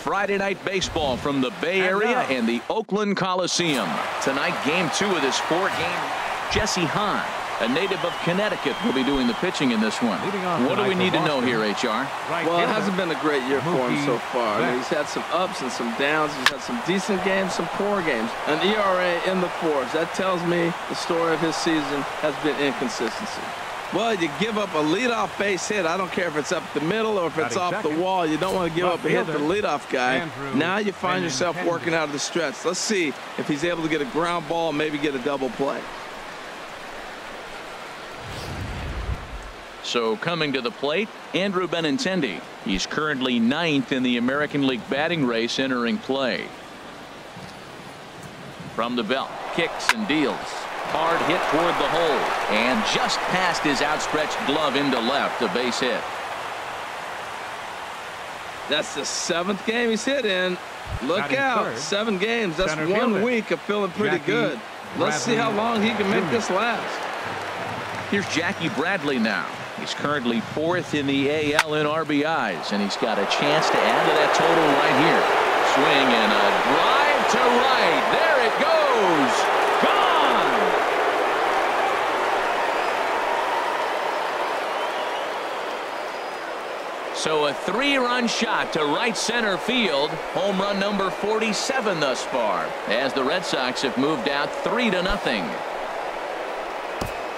Friday Night Baseball from the Bay Area and the Oakland Coliseum. Tonight, game two of this four-game. Jesse Hahn, a native of Connecticut, will be doing the pitching in this one. What do we need to know here, HR? Well, it hasn't been a great year for him so far. I mean, he's had some ups and some downs. He's had some decent games, some poor games. An ERA in the fours. That tells me the story of his season has been inconsistency. Well, you give up a leadoff base hit. I don't care if it's up the middle or if it's off second. the wall. You don't want to give up a hit to the leadoff guy. Andrew now you find yourself working out of the stretch. Let's see if he's able to get a ground ball and maybe get a double play. So coming to the plate, Andrew Benintendi. He's currently ninth in the American League batting race entering play. From the belt, kicks and deals. Hard hit toward the hole. And just past his outstretched glove into left. A base hit. That's the seventh game he's hit in. Look out. Third. Seven games. That's Center one fielder. week of feeling pretty Jackie good. Let's Bradley see how long he can make Jr. this last. Here's Jackie Bradley now. He's currently fourth in the AL in RBIs, and he's got a chance to add to that total right here. Swing and a drive to right. There it goes. So a three-run shot to right center field. Home run number 47 thus far as the Red Sox have moved out three to nothing.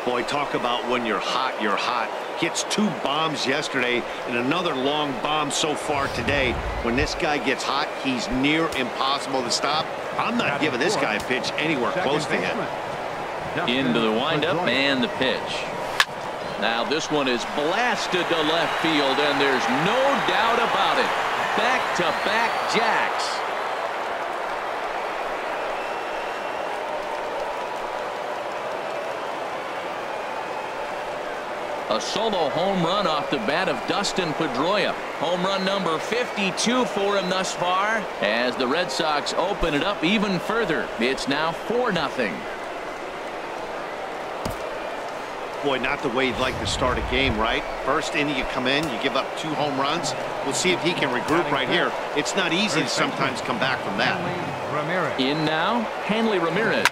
Boy, talk about when you're hot, you're hot. Hits two bombs yesterday and another long bomb so far today. When this guy gets hot, he's near impossible to stop. I'm not giving this guy a pitch anywhere close to him. Into the windup and the pitch. Now this one is blasted to left field, and there's no doubt about it. Back-to-back -back jacks. A solo home run off the bat of Dustin Pedroia. Home run number 52 for him thus far as the Red Sox open it up even further. It's now 4 nothing. Boy, not the way you'd like to start a game, right? First inning, you come in, you give up two home runs. We'll see if he can regroup right here. It's not easy to sometimes come back from that. In now, Hanley Ramirez.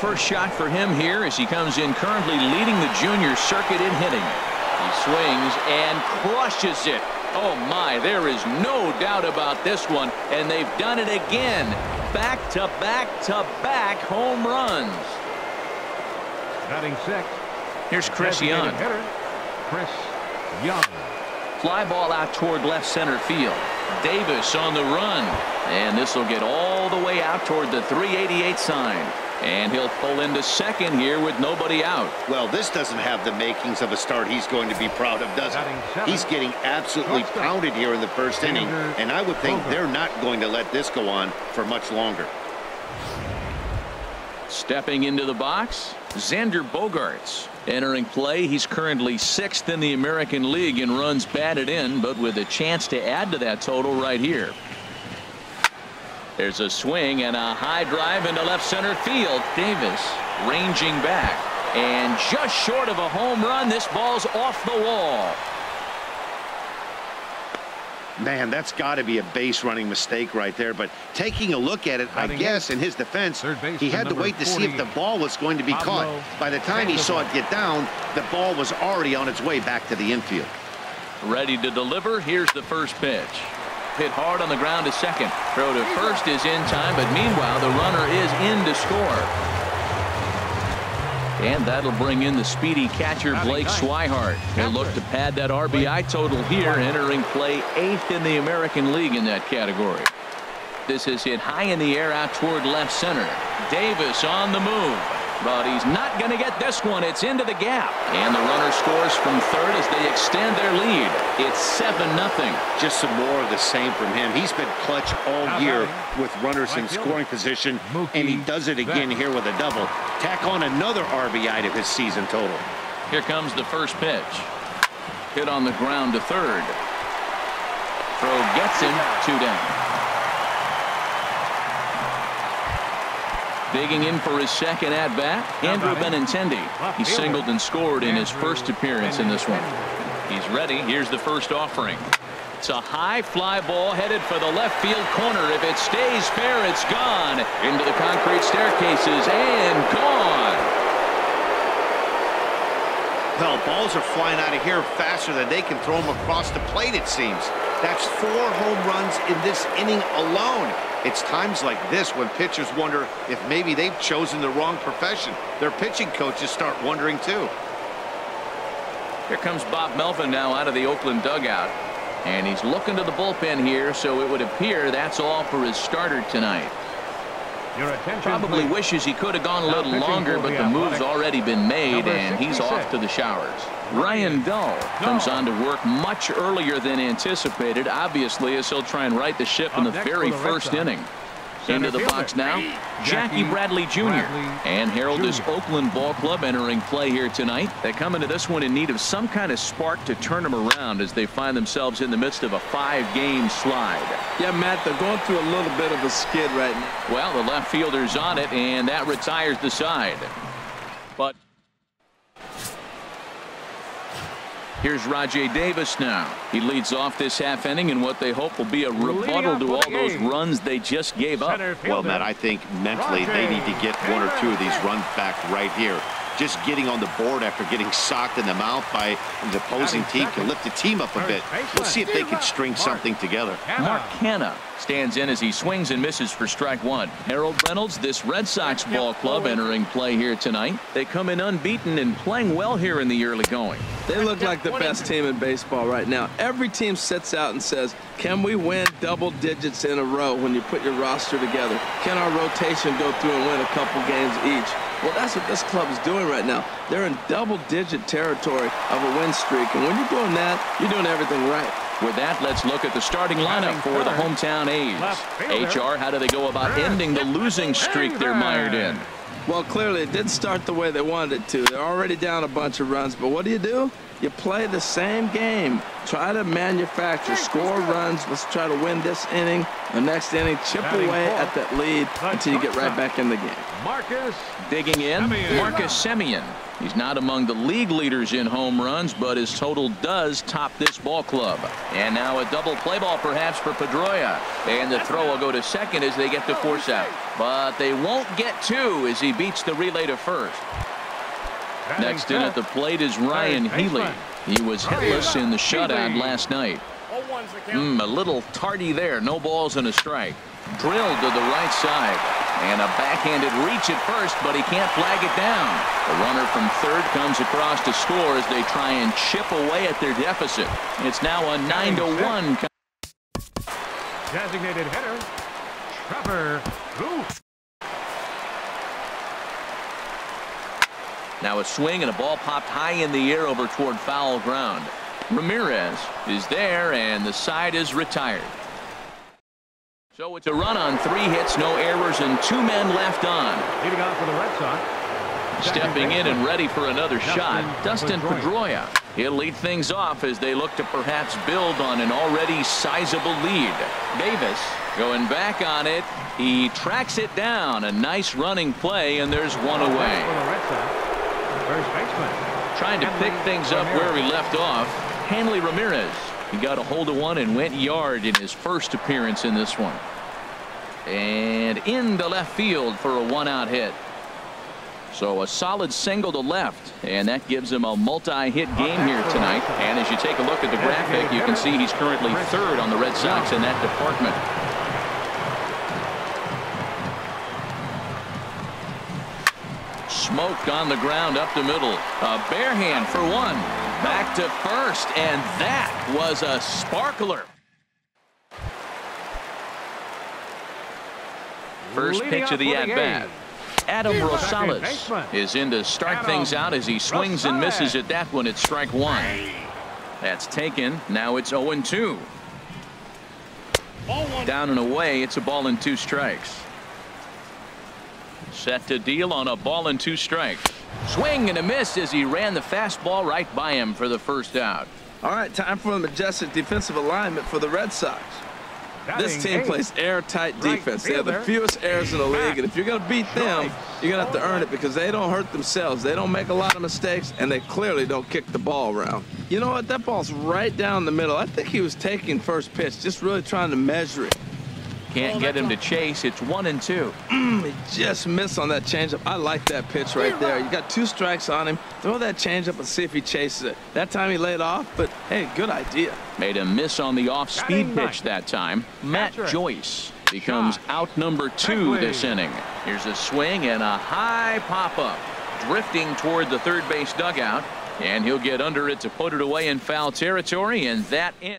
First shot for him here as he comes in currently leading the junior circuit in hitting. He swings and crushes it. Oh my, there is no doubt about this one, and they've done it again. Back to back to back home runs. Batting six, Here's Chris Young. Hitter, Chris Young. Fly ball out toward left center field. Davis on the run. And this will get all the way out toward the 388 sign. And he'll pull into second here with nobody out. Well, this doesn't have the makings of a start he's going to be proud of, does it? He's getting absolutely pounded here in the first inning. And I would think they're not going to let this go on for much longer. Stepping into the box, Xander Bogaerts. Entering play, he's currently sixth in the American League in runs batted in, but with a chance to add to that total right here. There's a swing and a high drive into left center field. Davis ranging back. And just short of a home run, this ball's off the wall. Man, that's got to be a base running mistake right there. But taking a look at it, I guess in his defense, he had to wait to see if the ball was going to be caught. By the time he saw it get down, the ball was already on its way back to the infield. Ready to deliver. Here's the first pitch. Hit hard on the ground to second. Throw to first is in time, but meanwhile, the runner is in to score. And that'll bring in the speedy catcher Blake Swihart. He'll look to pad that RBI total here, entering play eighth in the American League in that category. This is hit high in the air out toward left center. Davis on the move. But he's not going to get this one. It's into the gap. And the runner scores from third as they extend their lead. It's 7 nothing. Just some more of the same from him. He's been clutch all year with runners in scoring position, and he does it again here with a double. Tack on another RBI to his season total. Here comes the first pitch. Hit on the ground to third. Throw gets him two down. Digging in for his second at-bat, Andrew Benintendi. He singled and scored in his first appearance in this one. He's ready. Here's the first offering. It's a high fly ball headed for the left field corner. If it stays fair, it's gone. Into the concrete staircases and gone. Well, balls are flying out of here faster than they can throw them across the plate, it seems. That's four home runs in this inning alone. It's times like this when pitchers wonder if maybe they've chosen the wrong profession. Their pitching coaches start wondering too. Here comes Bob Melvin now out of the Oakland dugout. And he's looking to the bullpen here, so it would appear that's all for his starter tonight. Probably please. wishes he could have gone a little longer, but the move's already been made, and he's off to the showers. Ryan Dull comes on to work much earlier than anticipated, obviously, as he'll try and right the ship in the very first inning. Into the box now, Jackie Bradley Jr. And Harold is Oakland Ball Club entering play here tonight. They come into this one in need of some kind of spark to turn them around as they find themselves in the midst of a five-game slide. Yeah, Matt, they're going through a little bit of a skid right now. Well, the left fielder's on it, and that retires the side. But Here's Rajai Davis now. He leads off this half inning in what they hope will be a rebuttal to all those runs they just gave up. Well, Matt, I think mentally they need to get one or two of these runs back right here. Just getting on the board after getting socked in the mouth by the opposing team can lift the team up a bit. Let's see if they can string something together. Mark Canha stands in as he swings and misses for strike one. Harold Reynolds, this Red Sox ball club entering play here tonight. They come in unbeaten and playing well here in the early going. They look like the best team in baseball right now. Every team sits out and says, can we win double digits in a row when you put your roster together? Can our rotation go through and win a couple games each? Well, that's what this club is doing right now. They're in double-digit territory of a win streak, and when you're doing that, you're doing everything right. With that, let's look at the starting lineup for the hometown A's. HR, how do they go about ending the losing streak they're mired in? Well, clearly it did start the way they wanted it to. They're already down a bunch of runs, but what do you do? You play the same game. Try to manufacture, score runs. Let's try to win this inning. The next inning, chip away at that lead until you get right back in the game. Marcus digging in. Marcus Semien He's not among the league leaders in home runs, but his total does top this ball club. And now a double play ball perhaps for Pedroia. And the throw will go to second as they get the force out. But they won't get two as he beats the relay to first. Next in at the plate is Ryan Healy. He was hitless in the shutout last night. Mm, a little tardy there. No balls and a strike. Drilled to the right side. And a backhanded reach at first, but he can't flag it down. The runner from third comes across to score as they try and chip away at their deficit. It's now a 9 to 1. Designated hitter, Trevor Plouffe. Now a swing and a ball popped high in the air over toward foul ground. Ramirez is there and the side is retired. So it's a run on three hits, no errors, and two men left on. Leading on for the Red Sox. Stepping in and ready for another shot, Dustin Pedroia. He'll lead things off as they look to perhaps build on an already sizable lead. Davis going back on it. He tracks it down. A nice running play, and there's one away. Trying to pick things up where he left off. Hanley Ramirez he got a hold of one and went yard in his first appearance in this one. And into left field for a one-out hit. So a solid single to left, and that gives him a multi-hit game here tonight. And as you take a look at the graphic, you can see he's currently third on the Red Sox in that department. Smoked on the ground up the middle. A bare hand for one. Back to first, and that was a sparkler. First pitch of the at-bat. Adam Rosales is in to start things out as he swings and misses at that one at strike one. That's taken. Now it's 0 2. Down and away, it's a ball and two strikes. Set to deal on a ball and two strikes. Swing and a miss as he ran the fastball right by him for the first out. All right, time for the majestic defensive alignment for the Red Sox. This team plays airtight defense. They have the fewest errors in the league, and if you're going to beat them, you're going to have to earn it because they don't hurt themselves. They don't make a lot of mistakes, and they clearly don't kick the ball around. You know what? That ball's right down the middle. I think he was taking first pitch, just really trying to measure it. Can't get him to chase. It's one and two. Mm, just missed on that changeup. I like that pitch right there. You got two strikes on him. Throw that changeup and see if he chases it. That time he laid off, but hey, good idea. Made a miss on the off-speed pitch that time. Matt Joyce becomes out number two this inning. Here's a swing and a high pop-up. Drifting toward the third base dugout. And he'll get under it to put it away in foul territory, and that in.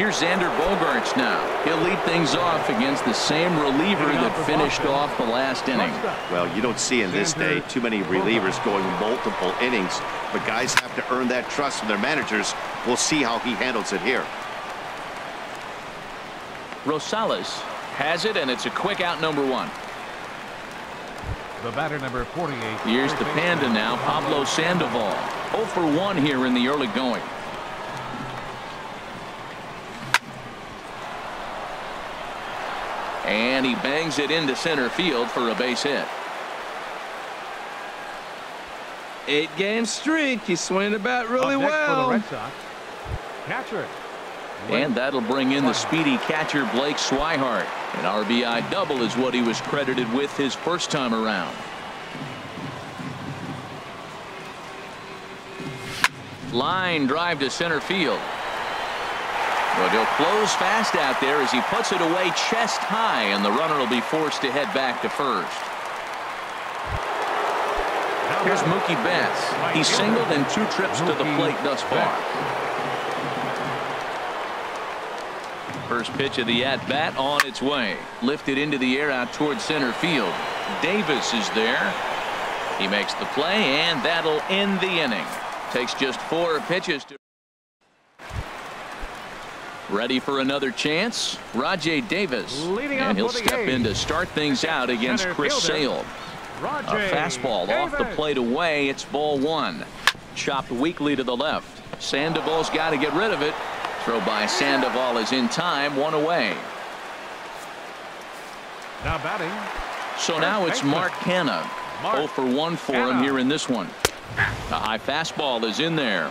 Here's Xander Bogaerts now. He'll lead things off against the same reliever that finished off the last inning. Well, you don't see in this day too many relievers going multiple innings, but guys have to earn that trust from their managers. We'll see how he handles it here. Rosales has it, and it's a quick out number one. The batter number 48. Here's the Panda now, Pablo Sandoval. 0 for 1 here in the early going. And he bangs it into center field for a base hit. Eight game streak. He's swinging the bat really well. Catcher. And that'll bring in the speedy catcher Blake Swihart. An RBI double is what he was credited with his first time around. Line drive to center field. But he'll close fast out there as he puts it away chest high, and the runner will be forced to head back to first. Here's Mookie Betts. He's singled in two trips to the plate thus far. First pitch of the at-bat on its way. Lifted into the air out towards center field. Davis is there. He makes the play, and that'll end the inning. Takes just four pitches to Ready for another chance? Rajai Davis. and he'll step in to start things out against Chris Sale. A fastball off the plate away. It's ball one. Chopped weakly to the left. Sandoval's got to get rid of it. Throw by Sandoval is in time. One away. Now batting. So now it's Mark Canha. 0 for 1 for him here in this one. A high fastball is in there.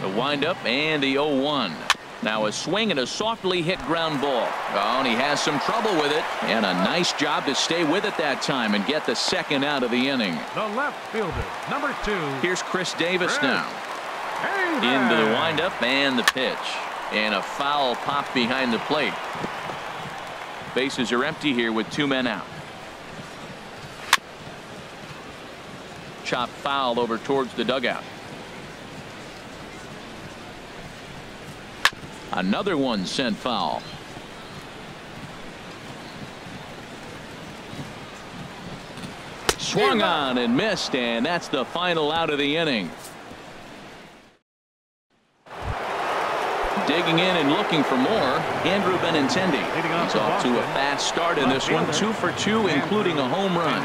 The windup and the 0-1. Now a swing and a softly hit ground ball. Oh, and he has some trouble with it. And a nice job to stay with it that time and get the second out of the inning. The left fielder, number two. Here's Khris Davis Chris now. Into the windup and the pitch. And a foul pop behind the plate. Bases are empty here with two men out. Chop foul over towards the dugout. Another one sent foul. Swung on and missed, and that's the final out of the inning. Digging in and looking for more, Andrew Benintendi. He's off to a fast start in this one, two for two, including a home run.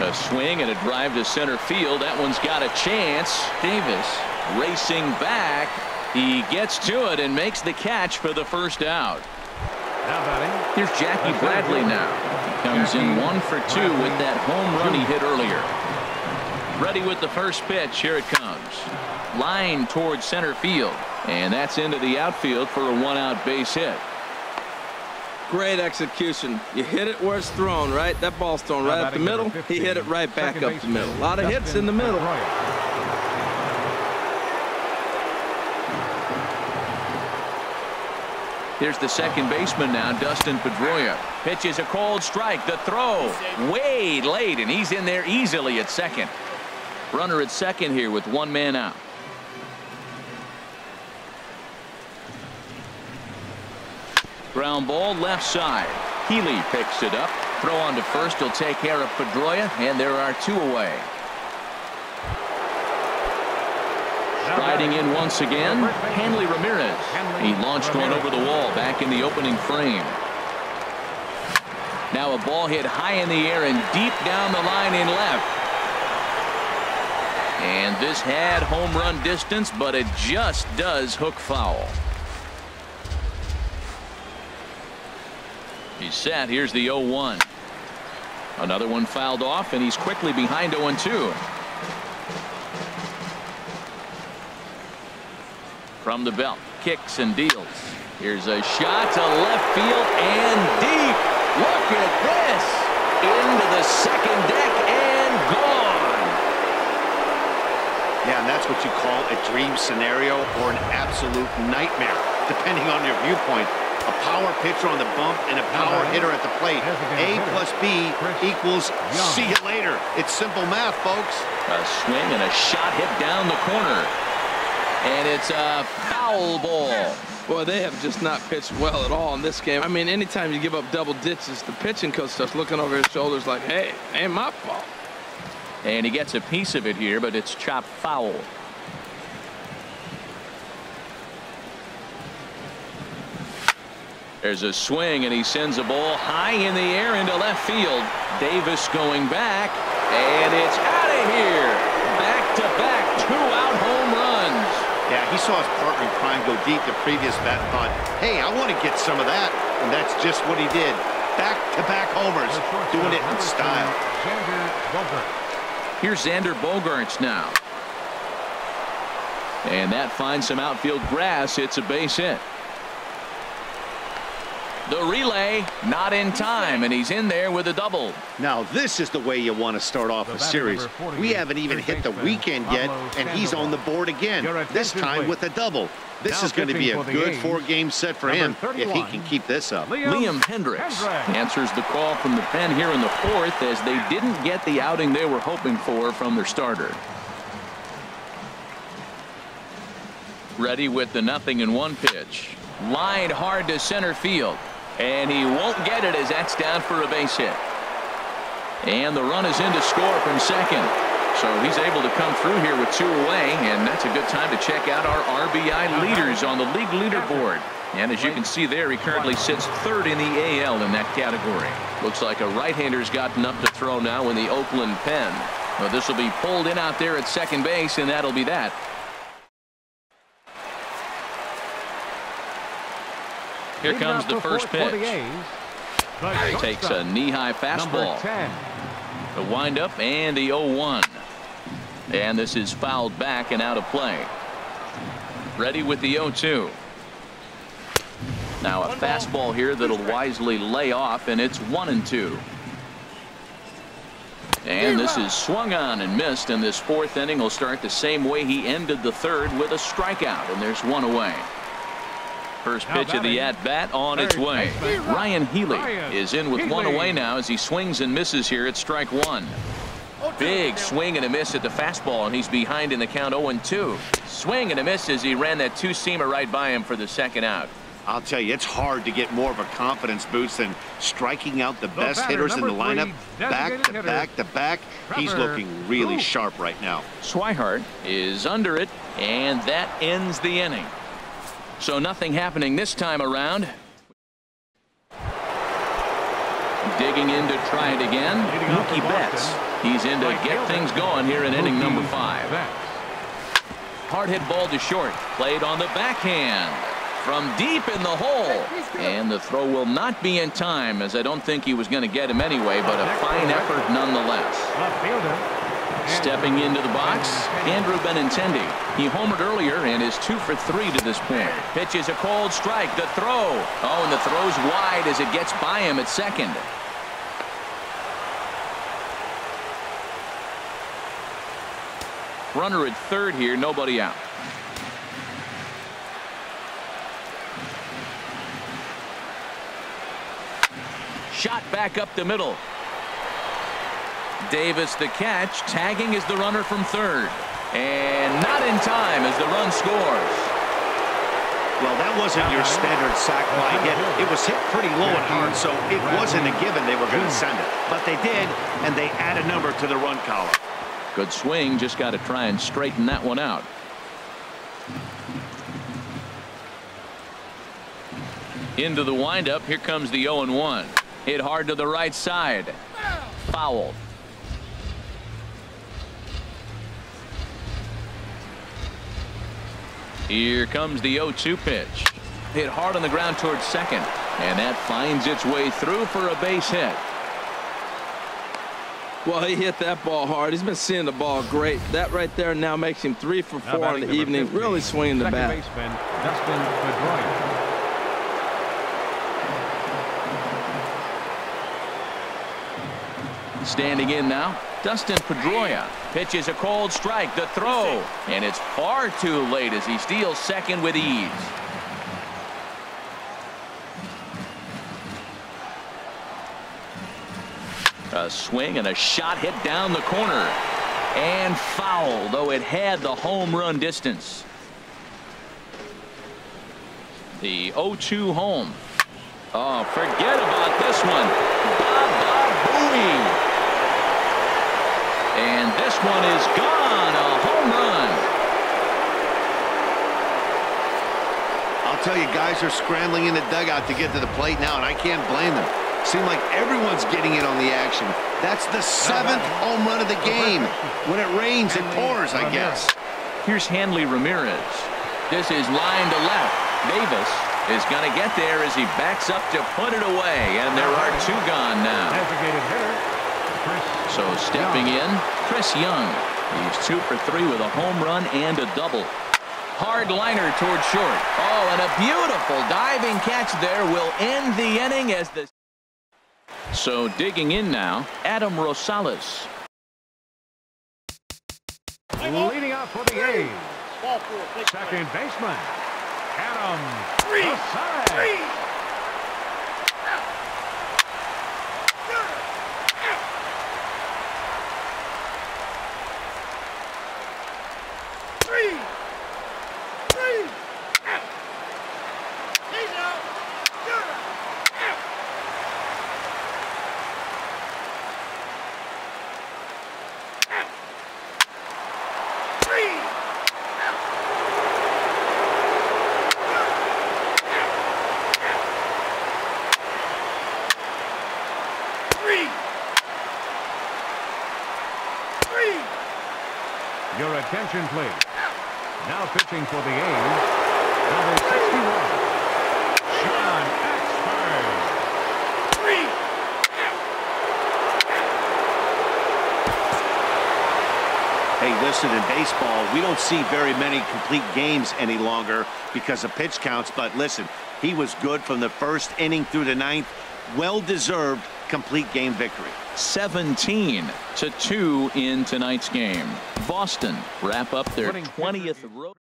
A swing and a drive to center field. That one's got a chance. Davis racing back. He gets to it and makes the catch for the first out. Now. Here's Jackie Bradley now. He comes in one for two with that home run he hit earlier. Ready with the first pitch. Here it comes. Line towards center field. And that's into the outfield for a one out base hit. Great execution. You hit it where it's thrown, right? That ball's thrown right up the middle. He hit it right back up the middle. A lot of hits in the middle. Here's the second baseman now, Dustin Pedroia. Pitches a cold strike. The throw way late, and he's in there easily at second. Runner at second here with one man out. Ground ball left side. Healy picks it up. throw on to first He'll take care of Pedroia, and there are two away. Riding in once again, Hanley Ramirez. He launched one over the wall back in the opening frame. Now a ball hit high in the air and deep down the line in left. And this had home run distance, but it just does hook foul. He's set. Here's the 0-1. Another one fouled off, and he's quickly behind 0-2. From the belt, kicks and deals. Here's a shot to left field and deep. Look at this. Into the second deck and gone. Yeah, and that's what you call a dream scenario or an absolute nightmare, depending on your viewpoint. A power pitcher on the bump and a power hitter at the plate. A plus B equals see you later. It's simple math, folks. A swing and a shot hit down the corner. And it's a foul ball. Boy, they have just not pitched well at all in this game. I mean, anytime you give up double ditches, the pitching coach starts looking over his shoulders like, hey, ain't my fault. And he gets a piece of it here, but it's chopped foul. There's a swing, and he sends a ball high in the air into left field. Davis going back, and it's out of here. Back-to-back two-out home runs. Yeah, he saw his partner in crime go deep the previous bat and thought, hey, I want to get some of that. And that's just what he did. Back-to-back -back homers, doing it in style. Here's Xander Bogaerts now. And that finds some outfield grass. It's a base hit. The relay not in time and he's in there with a double. Now this is the way you want to start off a series. We haven't even hit the weekend yet and he's on the board again. This time with a double. This is going to be a good four game set for him if he can keep this up. Liam Hendriks answers the call from the pen here in the fourth as they didn't get the outing they were hoping for from their starter. Ready with the nothing in one pitch. Lined hard to center field. And he won't get it as that's down for a base hit. And the run is in to score from second. So he's able to come through here with two away, and that's a good time to check out our RBI leaders on the league leaderboard. And as you can see there, he currently sits third in the AL in that category. Looks like a right-hander's gotten up to throw now in the Oakland pen. Well, this will be pulled in out there at second base, and that'll be that. Here comes the first pitch. Takes a knee-high fastball. The windup and the 0-1. And this is fouled back and out of play. Ready with the 0-2. Now a fastball here that'll wisely lay off, and it's 1 and 2. And this is swung on and missed, and this fourth inning will start the same way he ended the third with a strikeout, and there's one away. First pitch of the at-bat on its way. Ryan Healy is in with one away now as he swings and misses here at strike one. Big swing and a miss at the fastball, and he's behind in the count 0-2. Swing and a miss as he ran that two-seamer right by him for the second out. I'll tell you, it's hard to get more of a confidence boost than striking out the best hitters in the lineup back to back to back. He's looking really sharp right now. Swihart is under it, and that ends the inning. So nothing happening this time around. Digging in to try it again. Mookie Betts. He's in to get things going here in inning number five. Hard hit ball to short. Played on the backhand. From deep in the hole. And the throw will not be in time as I don't think he was going to get him anyway, but a fine effort nonetheless. Stepping into the box, Andrew Benintendi. He homered earlier and is two for three to this point. Pitches a cold strike. The throw. Oh, and the throw's wide as it gets by him at second. Runner at third here, nobody out. Shot back up the middle. Davis the catch. Tagging is the runner from third. And not in time as the run scores. Well, that wasn't your uh-huh. standard sac fly hit. It was hit pretty low and hard, so it wasn't a given they were going to send it. But they did, and they add a number to the run column. Good swing. Just got to try and straighten that one out. Into the windup. Here comes the 0 1. Hit hard to the right side. Foul. Here comes the 0 2 pitch. Hit hard on the ground towards second. And that finds its way through for a base hit. Well, he hit that ball hard. He's been seeing the ball great. That right there now makes him three for four in the evening. 50, really swinging the bat. Baseman, Dustin Pedroia. Standing in now, Dustin Pedroia pitches a cold strike. The throw, and it's far too late as he steals second with ease. A swing and a shot hit down the corner. And foul, though it had the home run distance. The 0-2 home. Oh, forget about this one. Booey. And this one is gone. A home run. I'll tell you, guys are scrambling in the dugout to get to the plate now, and I can't blame them. Seem like everyone's getting in on the action. That's the seventh home run of the game. When it rains, it pours, I guess. Here's Hanley Ramirez. This is line to left. Davis is going to get there as he backs up to put it away. And there are two gone now. So stepping in, Chris Young. He's two for three with a home run and a double. Hard liner toward short. Oh, and a beautiful diving catch there will end the inning as the so digging in now, Adam Rosales. Leading out for the A's. Second baseman, Adam Rosales. Now pitching for the A's, number 61, Shawn Axford. Three. Hey, listen, in baseball, we don't see very many complete games any longer because of pitch counts. But listen, he was good from the first inning through the ninth. Well-deserved complete game victory. 17 to 2 in tonight's game. Boston wrap up their 20th road.